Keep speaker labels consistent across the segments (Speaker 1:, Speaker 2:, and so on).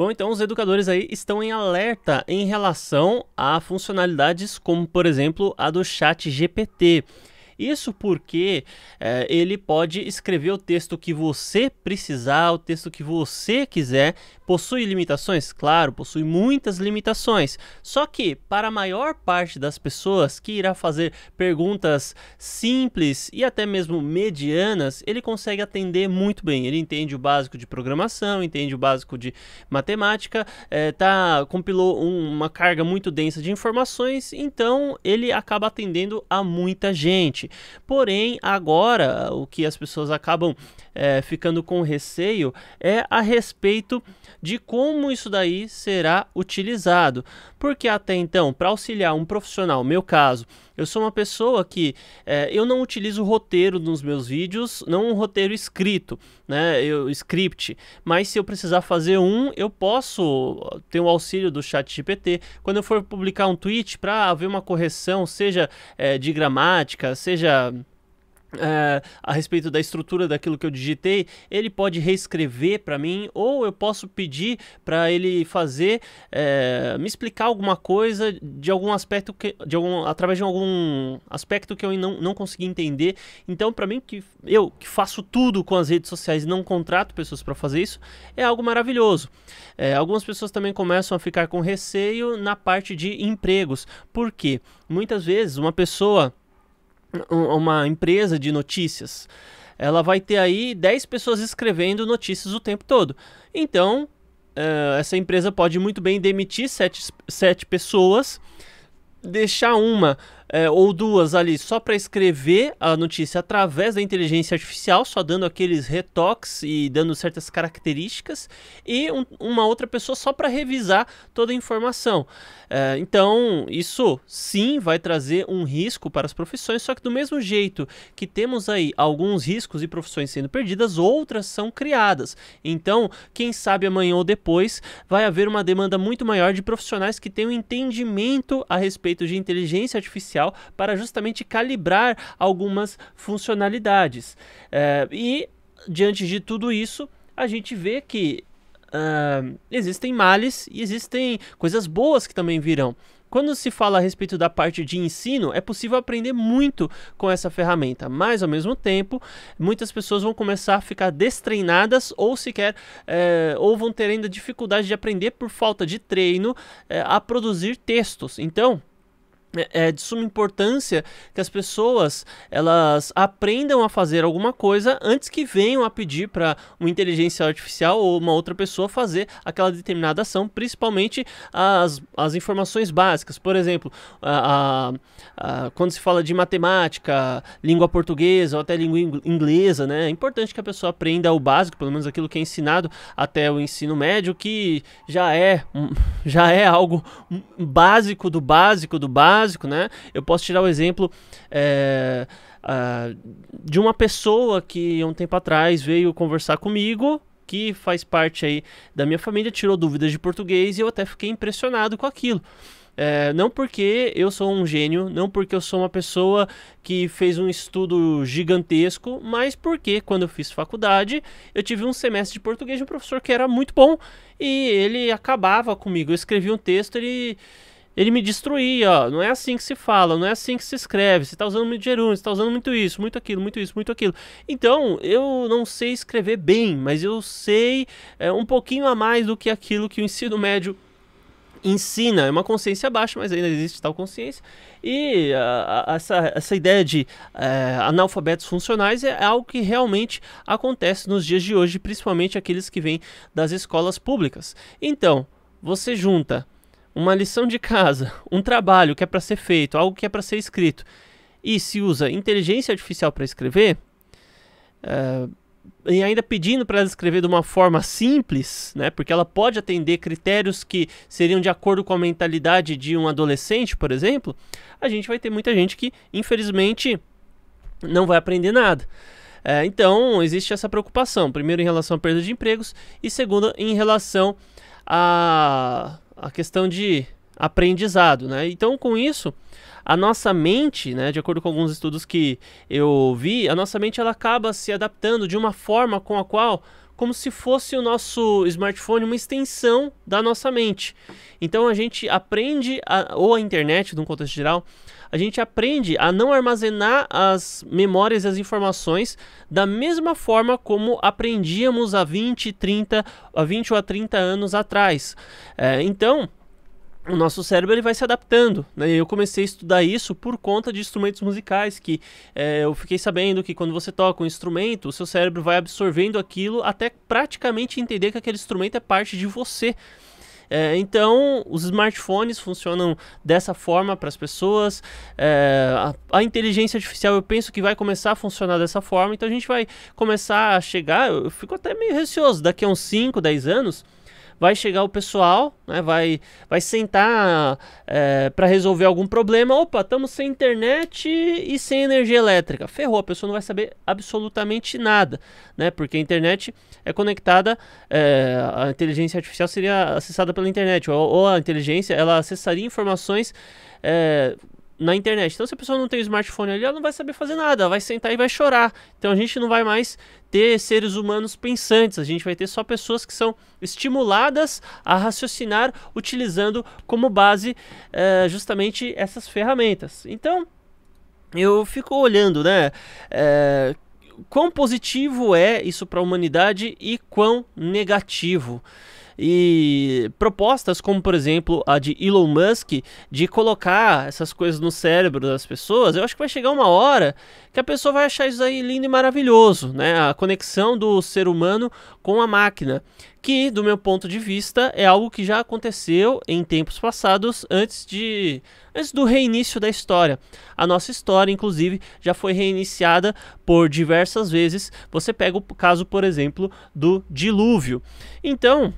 Speaker 1: Bom, então os educadores aí estão em alerta em relação a funcionalidades como, por exemplo, a do Chat GPT. Isso porque é, ele pode escrever o texto que você precisar, o texto que você quiser. Possui limitações? Claro, possui muitas limitações. Só que, para a maior parte das pessoas que irá fazer perguntas simples e até mesmo medianas, ele consegue atender muito bem. Ele entende o básico de programação, entende o básico de matemática, é, tá, compilou um, uma carga muito densa de informações, então ele acaba atendendo a muita gente. Porém, agora o que as pessoas acabam é, ficando com receio é a respeito de como isso daí será utilizado. Porque até então, para auxiliar um profissional, meu caso, eu sou uma pessoa que é, eu não utilizo roteiro nos meus vídeos, não um roteiro escrito, né, eu, script, mas se eu precisar fazer um, eu posso ter o auxílio do chat GPT. Quando eu for publicar um tweet para haver uma correção, seja é, de gramática, seja é, a respeito da estrutura daquilo que eu digitei, ele pode reescrever para mim, ou eu posso pedir para ele fazer, é, me explicar alguma coisa de algum aspecto que, de algum, através de algum aspecto que eu não, não consegui entender. Então, para mim, que eu que faço tudo com as redes sociais e não contrato pessoas para fazer isso, é algo maravilhoso. É, algumas pessoas também começam a ficar com receio na parte de empregos, porque muitas vezes uma pessoa uma empresa de notícias, ela vai ter aí 10 pessoas escrevendo notícias o tempo todo. Então, uh, essa empresa pode muito bem demitir 7, sete pessoas, deixar uma é, ou duas ali só para escrever a notícia através da inteligência artificial, só dando aqueles retoques e dando certas características, e um, uma outra pessoa só para revisar toda a informação. É, então, isso sim vai trazer um risco para as profissões, só que do mesmo jeito que temos aí alguns riscos e profissões sendo perdidas, outras são criadas. Então, quem sabe amanhã ou depois vai haver uma demanda muito maior de profissionais que tenham entendimento a respeito de inteligência artificial artificial para justamente calibrar algumas funcionalidades. É, e diante de tudo isso, a gente vê que uh, existem males e existem coisas boas que também virão. Quando se fala a respeito da parte de ensino, é possível aprender muito com essa ferramenta, mas ao mesmo tempo, muitas pessoas vão começar a ficar destreinadas ou sequer é, ou vão ter ainda dificuldade de aprender por falta de treino é, a produzir textos. Então, é, é de suma importância que as pessoas elas aprendam a fazer alguma coisa antes que venham a pedir para uma inteligência artificial ou uma outra pessoa fazer aquela determinada ação, principalmente as, as informações básicas. Por exemplo, a, a, a, quando se fala de matemática, língua portuguesa ou até língua inglesa, né, é importante que a pessoa aprenda o básico, pelo menos aquilo que é ensinado até o ensino médio, que já é, já é algo básico do básico do básico básico, né? Eu posso tirar o exemplo é, de uma pessoa que um tempo atrás veio conversar comigo que faz parte aí da minha família, tirou dúvidas de português e eu até fiquei impressionado com aquilo. É, não porque eu sou um gênio, não porque eu sou uma pessoa que fez um estudo gigantesco, mas porque quando eu fiz faculdade eu tive um semestre de português de um professor que era muito bom e ele acabava comigo. Eu escrevi um texto, ele ele me destruía, ó, não é assim que se fala, não é assim que se escreve, você está usando muito gerúndio, você está usando muito isso, muito aquilo, muito isso, muito aquilo. Então, eu não sei escrever bem, mas eu sei é, um pouquinho a mais do que aquilo que o ensino médio ensina. É uma consciência baixa, mas ainda existe tal consciência. E uh, essa, essa ideia de uh, analfabetos funcionais é algo que realmente acontece nos dias de hoje, principalmente aqueles que vêm das escolas públicas. Então, você junta uma lição de casa, um trabalho que é para ser feito, algo que é para ser escrito, e se usa inteligência artificial para escrever, uh, e ainda pedindo para ela escrever de uma forma simples, né, porque ela pode atender critérios que seriam de acordo com a mentalidade de um adolescente, por exemplo, a gente vai ter muita gente que, infelizmente, não vai aprender nada. É, então, existe essa preocupação, primeiro em relação à perda de empregos e segundo em relação a a questão de aprendizado, né? Então, com isso, a nossa mente, né, de acordo com alguns estudos que eu vi, a nossa mente ela acaba se adaptando de uma forma com a qual como se fosse o nosso smartphone uma extensão da nossa mente. Então a gente aprende, a, ou a internet, num contexto geral, a gente aprende a não armazenar as memórias e as informações da mesma forma como aprendíamos há 20, 30, a 20 ou a 30 anos atrás. É, então, o nosso cérebro ele vai se adaptando. Né? Eu comecei a estudar isso por conta de instrumentos musicais, que é, eu fiquei sabendo que quando você toca um instrumento, o seu cérebro vai absorvendo aquilo até praticamente entender que aquele instrumento é parte de você. É, então, os smartphones funcionam dessa forma para as pessoas. É, a, a, inteligência artificial eu penso que vai começar a funcionar dessa forma. Então, a gente vai começar a chegar. Eu fico até meio receoso daqui a uns 5, 10 anos vai chegar o pessoal, né, vai, vai sentar é, para resolver algum problema. Opa, estamos sem internet e sem energia elétrica. Ferrou, a pessoa não vai saber absolutamente nada, né? Porque a internet é conectada, é, a inteligência artificial seria acessada pela internet, ou, ou a inteligência ela acessaria informações é, na internet. Então, se a pessoa não tem smartphone ali, ela não vai saber fazer nada, ela vai sentar e vai chorar. Então, a gente não vai mais ter seres humanos pensantes, a gente vai ter só pessoas que são estimuladas a raciocinar utilizando como base é, justamente essas ferramentas. Então, eu fico olhando, né? É, quão positivo é isso para a humanidade e quão negativo. E propostas como, por exemplo, a de Elon Musk de colocar essas coisas no cérebro das pessoas, eu acho que vai chegar uma hora que a pessoa vai achar isso aí lindo e maravilhoso, né? A conexão do ser humano com a máquina, que, do meu ponto de vista, é algo que já aconteceu em tempos passados antes de antes do reinício da história. A nossa história, inclusive, já foi reiniciada por diversas vezes. Você pega o caso, por exemplo, do dilúvio. Então,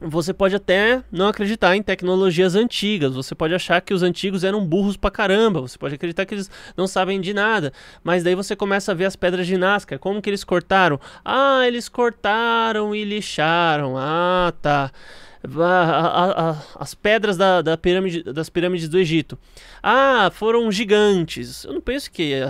Speaker 1: você pode até não acreditar em tecnologias antigas, você pode achar que os antigos eram burros pra caramba, você pode acreditar que eles não sabem de nada, mas daí você começa a ver as pedras de Nazca, como que eles cortaram? Ah, eles cortaram e lixaram, ah, tá. as pedras da, da pirâmide, das pirâmides do Egito. Ah, foram gigantes. Eu não penso que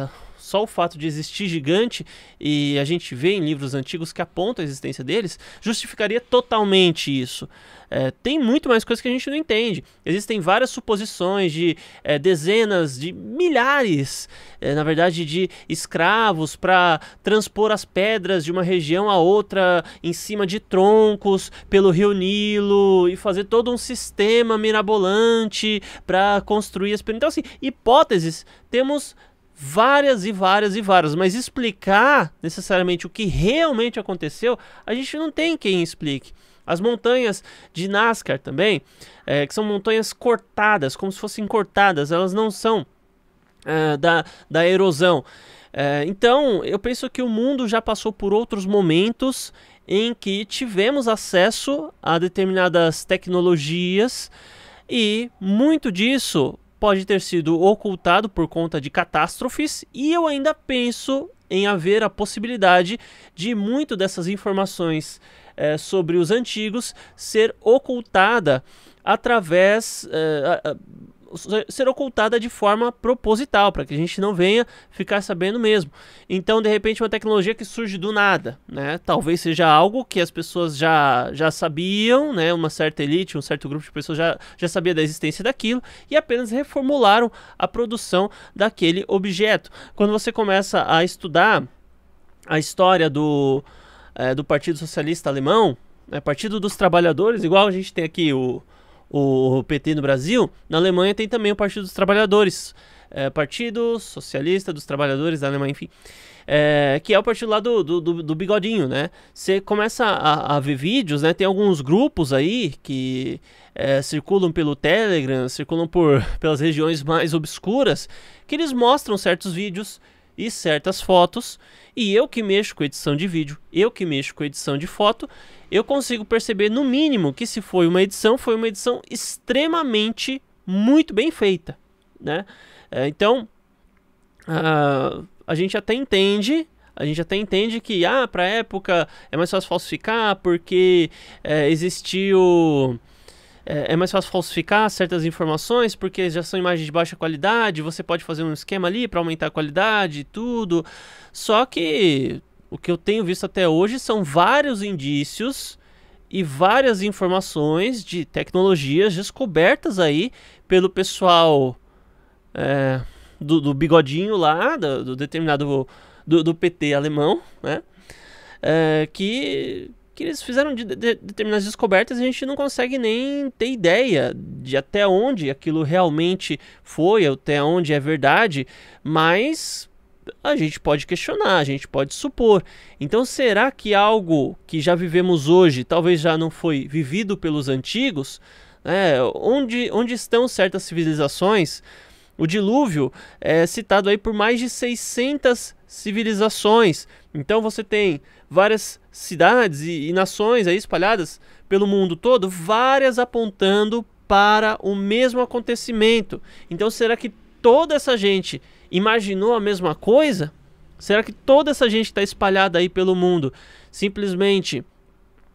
Speaker 1: só o fato de existir gigante, e a gente vê em livros antigos que apontam a existência deles, justificaria totalmente isso. É, tem muito mais coisas que a gente não entende. Existem várias suposições de é, dezenas, de milhares, é, na verdade, de escravos para transpor as pedras de uma região a outra em cima de troncos pelo rio Nilo e fazer todo um sistema mirabolante para construir as pirâmides. Então, assim, hipóteses temos várias e várias e várias, mas explicar necessariamente o que realmente aconteceu, a gente não tem quem explique. As montanhas de Nazca também, é, que são montanhas cortadas, como se fossem cortadas, elas não são é, da, da erosão. É, então, eu penso que o mundo já passou por outros momentos em que tivemos acesso a determinadas tecnologias e muito disso pode ter sido ocultado por conta de catástrofes, e eu ainda penso em haver a possibilidade de muito dessas informações é, sobre os antigos ser ocultada através é, ser ocultada de forma proposital, para que a gente não venha ficar sabendo mesmo. Então, de repente, uma tecnologia que surge do nada, né? Talvez seja algo que as pessoas já, já sabiam, né? Uma certa elite, um certo grupo de pessoas já, já sabia da existência daquilo e apenas reformularam a produção daquele objeto. Quando você começa a estudar a história do, é, do Partido Socialista Alemão, né, Partido dos Trabalhadores, igual a gente tem aqui o o PT no Brasil, na Alemanha tem também o Partido dos Trabalhadores, é, Partido Socialista dos Trabalhadores da Alemanha, enfim. É, que é o partido lá do, do, do bigodinho, né? Você começa a, a, ver vídeos, né? Tem alguns grupos aí que é, circulam pelo Telegram, circulam por, pelas regiões mais obscuras, que eles mostram certos vídeos e certas fotos. E eu que mexo com edição de vídeo, eu que mexo com edição de foto, eu consigo perceber no mínimo que se foi uma edição, foi uma edição extremamente muito bem feita, né? É, então uh, a gente até entende a gente até entende que ah, para época é mais fácil falsificar porque é, existiu é, é, mais fácil falsificar certas informações porque já são imagens de baixa qualidade, você pode fazer um esquema ali para aumentar a qualidade e tudo. Só que O que eu tenho visto até hoje são vários indícios e várias informações de tecnologias descobertas aí pelo pessoal é, do, do, bigodinho lá, do, do determinado do, do, PT alemão, né? É, que, que eles fizeram de, de, determinadas descobertas e a gente não consegue nem ter ideia de até onde aquilo realmente foi, até onde é verdade, mas a gente pode questionar, a gente pode supor. Então, será que algo que já vivemos hoje, talvez já não foi vivido pelos antigos? É, onde, onde estão certas civilizações? O dilúvio é citado aí por mais de 600 civilizações. Então você tem várias cidades e, e nações aí espalhadas pelo mundo todo, várias apontando para o mesmo acontecimento. Então será que toda essa gente imaginou a mesma coisa? Será que toda essa gente está espalhada aí pelo mundo simplesmente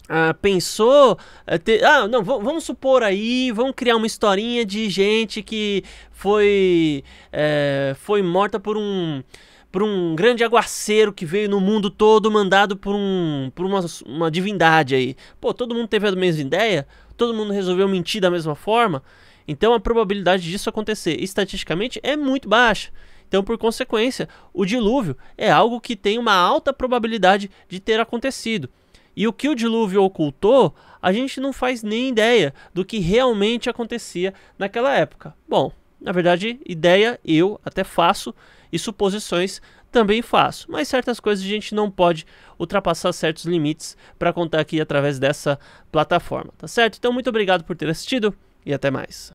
Speaker 1: ah, pensou ah, ter, ah não vamos supor aí vamos criar uma historinha de gente que foi é, foi morta por um por um grande aguaceiro que veio no mundo todo mandado por um por uma, uma divindade aí pô todo mundo teve a mesma ideia todo mundo resolveu mentir da mesma forma então a probabilidade disso acontecer estatisticamente é muito baixa. Então, por consequência, o dilúvio é algo que tem uma alta probabilidade de ter acontecido. E o que o dilúvio ocultou, a gente não faz nem ideia do que realmente acontecia naquela época. Bom, na verdade, ideia eu até faço e suposições também faço, mas certas coisas a gente não pode ultrapassar certos limites para contar aqui através dessa plataforma, tá certo? Então, muito obrigado por ter assistido e até mais.